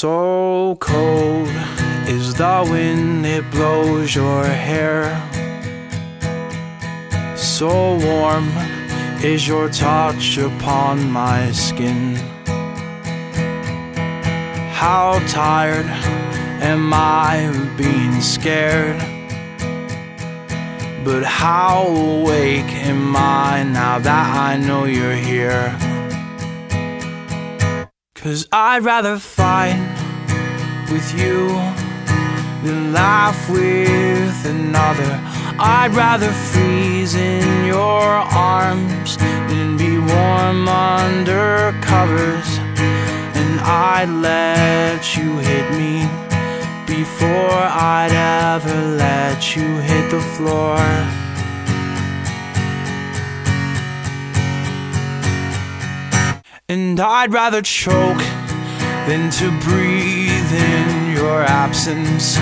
So cold is the wind, it blows your hair. So warm is your touch upon my skin. How tired am I of being scared? But how awake am I now that I know you're here? Cause I'd rather fight with you than laugh with another. I'd rather freeze in your arms than be warm under covers. And I'd let you hit me before I'd ever let you hit the floor. And I'd rather choke than to breathe in your absence.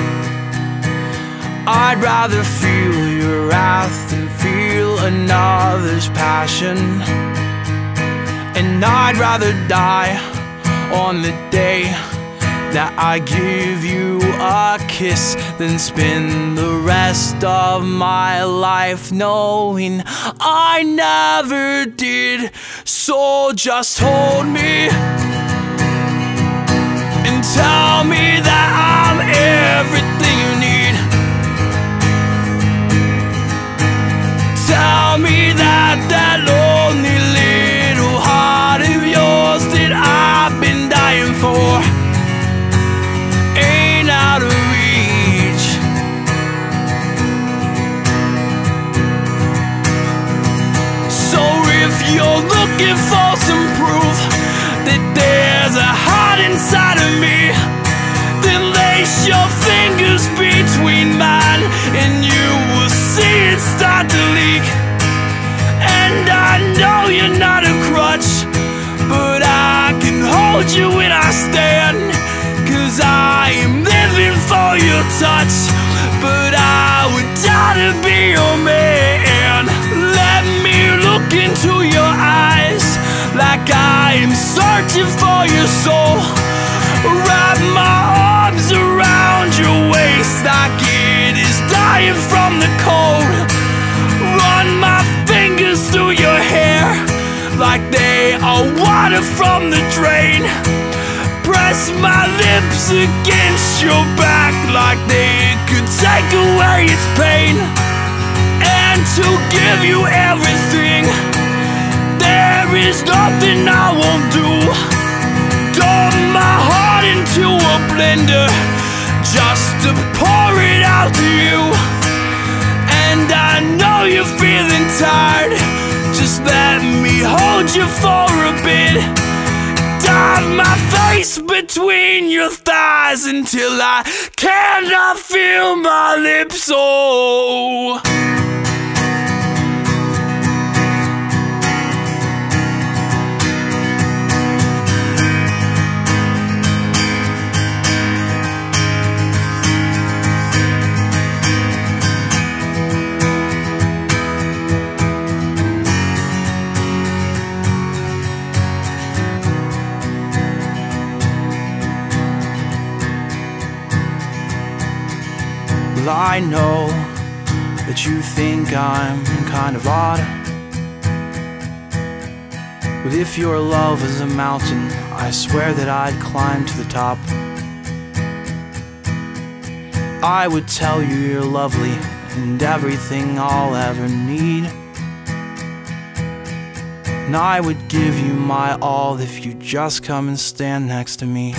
I'd rather feel your wrath than feel another's passion. And I'd rather die on the day that I give you a kiss then spend the rest of my life knowing I never did. So just hold me and tell me touch, but I would die to be your man. Let me look into your eyes like I am searching for your soul. Wrap my arms around your waist like it is dying from the cold. Run my fingers through your hair like they are water from the drain. Press my lips against your back like they could take away its pain. And to give you everything, there is nothing I won't do. Dump my heart into a blender just to pour it out to you. And I know you're feeling tired. Just let me hold you for a bit. Dive my face between your thighs until I cannot feel my lips. Oh. I know that you think I'm kind of odd. But if your love is a mountain, I swear that I'd climb to the top. I would tell you you're lovely and everything I'll ever need. And I would give you my all if you just come and stand next to me.